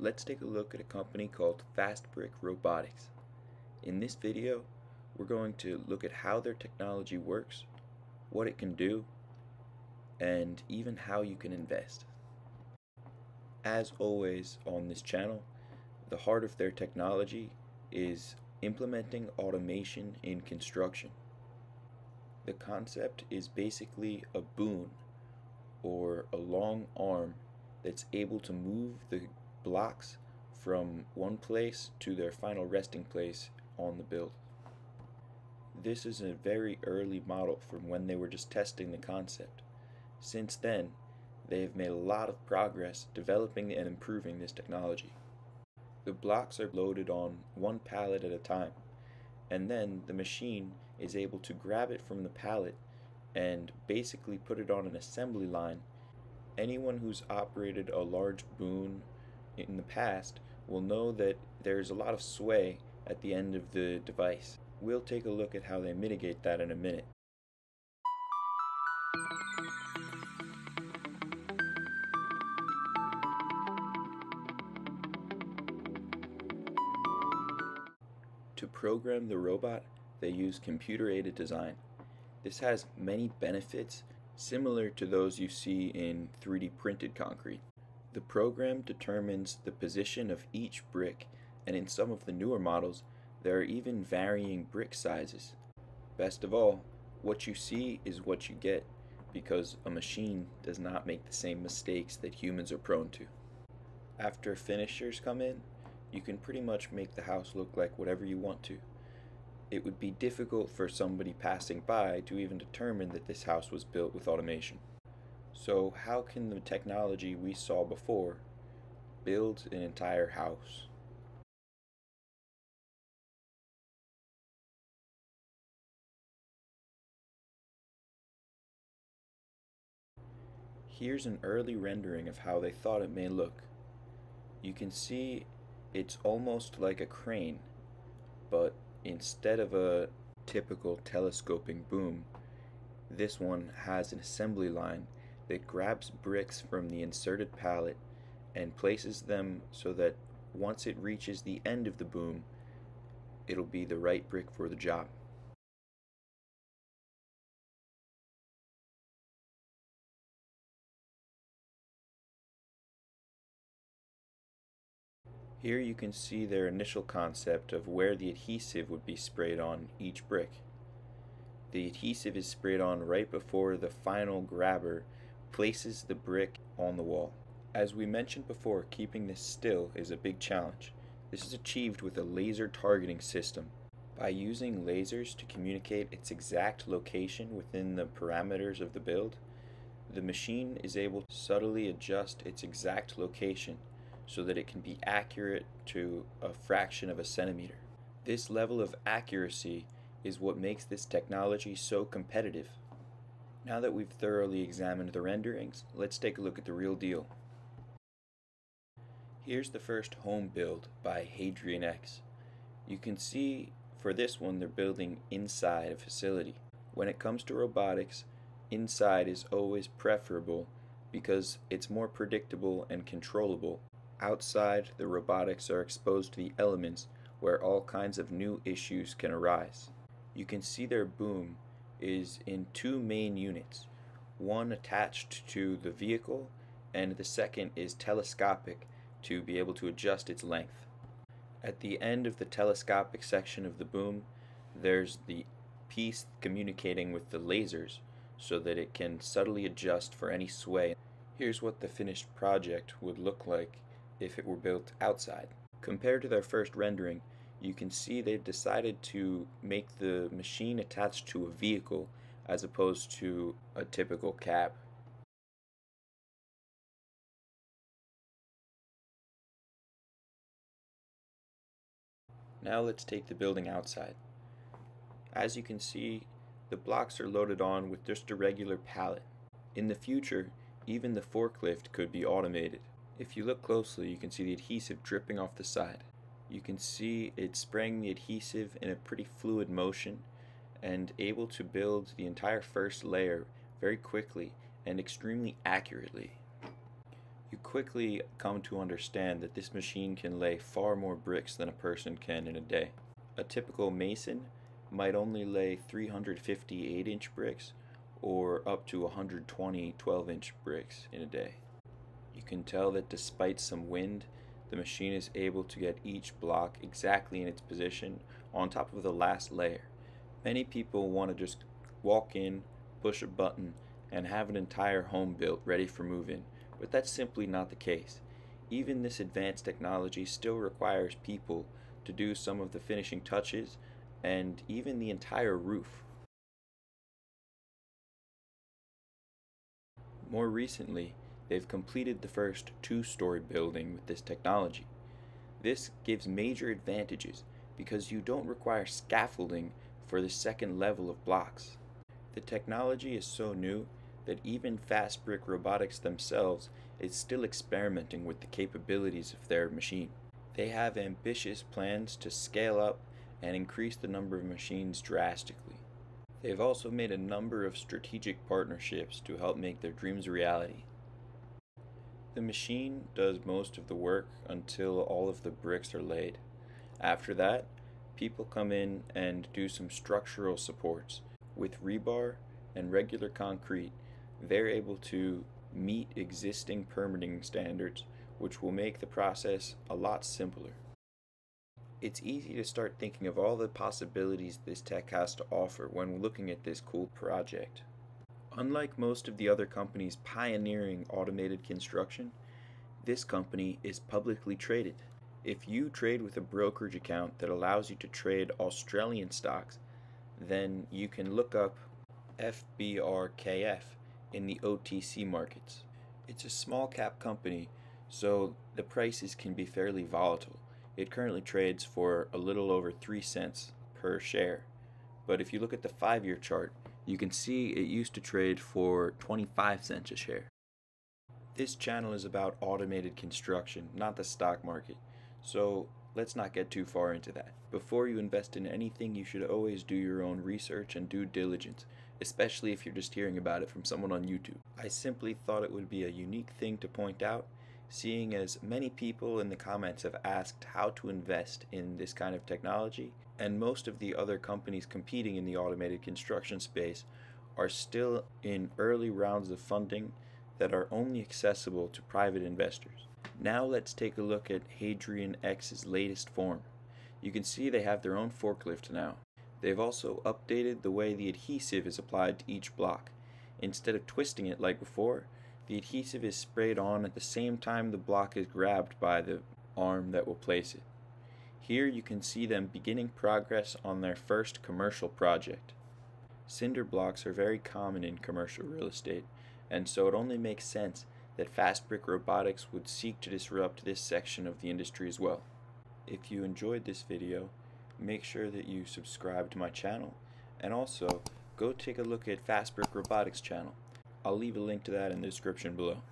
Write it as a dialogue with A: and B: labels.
A: let's take a look at a company called Fastbrick Robotics. In this video, we're going to look at how their technology works, what it can do, and even how you can invest. As always on this channel, the heart of their technology is implementing automation in construction. The concept is basically a boom or a long arm that's able to move the blocks from one place to their final resting place on the build. This is a very early model from when they were just testing the concept. Since then, they have made a lot of progress developing and improving this technology. The blocks are loaded on one pallet at a time, and then the machine is able to grab it from the pallet and basically put it on an assembly line. Anyone who's operated a large boom in the past will know that there's a lot of sway at the end of the device. We'll take a look at how they mitigate that in a minute. To program the robot, they use computer-aided design. This has many benefits similar to those you see in 3D printed concrete. The program determines the position of each brick, and in some of the newer models, there are even varying brick sizes. Best of all, what you see is what you get, because a machine does not make the same mistakes that humans are prone to. After finishers come in, you can pretty much make the house look like whatever you want to. It would be difficult for somebody passing by to even determine that this house was built with automation. So how can the technology we saw before build an entire house? Here's an early rendering of how they thought it may look. You can see it's almost like a crane, but instead of a typical telescoping boom, this one has an assembly line that grabs bricks from the inserted pallet and places them so that once it reaches the end of the boom, it'll be the right brick for the job. Here you can see their initial concept of where the adhesive would be sprayed on each brick. The adhesive is sprayed on right before the final grabber places the brick on the wall. As we mentioned before, keeping this still is a big challenge. This is achieved with a laser targeting system. By using lasers to communicate its exact location within the parameters of the build, the machine is able to subtly adjust its exact location so that it can be accurate to a fraction of a centimeter. This level of accuracy is what makes this technology so competitive. Now that we've thoroughly examined the renderings, let's take a look at the real deal. Here's the first home build by Hadrian X. You can see for this one they're building inside a facility. When it comes to robotics, inside is always preferable because it's more predictable and controllable Outside, the robotics are exposed to the elements where all kinds of new issues can arise. You can see their boom is in two main units, one attached to the vehicle and the second is telescopic to be able to adjust its length. At the end of the telescopic section of the boom, there's the piece communicating with the lasers so that it can subtly adjust for any sway. Here's what the finished project would look like if it were built outside. Compared to their first rendering, you can see they've decided to make the machine attached to a vehicle as opposed to a typical cab. Now let's take the building outside. As you can see, the blocks are loaded on with just a regular pallet. In the future, even the forklift could be automated. If you look closely, you can see the adhesive dripping off the side. You can see it spraying the adhesive in a pretty fluid motion and able to build the entire first layer very quickly and extremely accurately. You quickly come to understand that this machine can lay far more bricks than a person can in a day. A typical mason might only lay 350 8 inch bricks or up to 120 12 inch bricks in a day. You can tell that despite some wind, the machine is able to get each block exactly in its position on top of the last layer. Many people want to just walk in, push a button, and have an entire home built ready for move in, but that's simply not the case. Even this advanced technology still requires people to do some of the finishing touches and even the entire roof. More recently, they've completed the first two-story building with this technology. This gives major advantages because you don't require scaffolding for the second level of blocks. The technology is so new that even Fastbrick Robotics themselves is still experimenting with the capabilities of their machine. They have ambitious plans to scale up and increase the number of machines drastically. They've also made a number of strategic partnerships to help make their dreams a reality. The machine does most of the work until all of the bricks are laid. After that, people come in and do some structural supports. With rebar and regular concrete, they're able to meet existing permitting standards, which will make the process a lot simpler. It's easy to start thinking of all the possibilities this tech has to offer when looking at this cool project. Unlike most of the other companies pioneering automated construction, this company is publicly traded. If you trade with a brokerage account that allows you to trade Australian stocks, then you can look up FBRKF in the OTC markets. It's a small cap company, so the prices can be fairly volatile. It currently trades for a little over 3 cents per share. But if you look at the 5-year chart, you can see it used to trade for 25 cents a share. This channel is about automated construction, not the stock market. So let's not get too far into that. Before you invest in anything, you should always do your own research and due diligence, especially if you're just hearing about it from someone on YouTube. I simply thought it would be a unique thing to point out seeing as many people in the comments have asked how to invest in this kind of technology, and most of the other companies competing in the automated construction space are still in early rounds of funding that are only accessible to private investors. Now let's take a look at Hadrian X's latest form. You can see they have their own forklift now. They've also updated the way the adhesive is applied to each block. Instead of twisting it like before, the adhesive is sprayed on at the same time the block is grabbed by the arm that will place it. Here you can see them beginning progress on their first commercial project. Cinder blocks are very common in commercial real estate, and so it only makes sense that Fastbrick Robotics would seek to disrupt this section of the industry as well. If you enjoyed this video, make sure that you subscribe to my channel, and also go take a look at Fastbrick Robotics channel. I'll leave a link to that in the description below.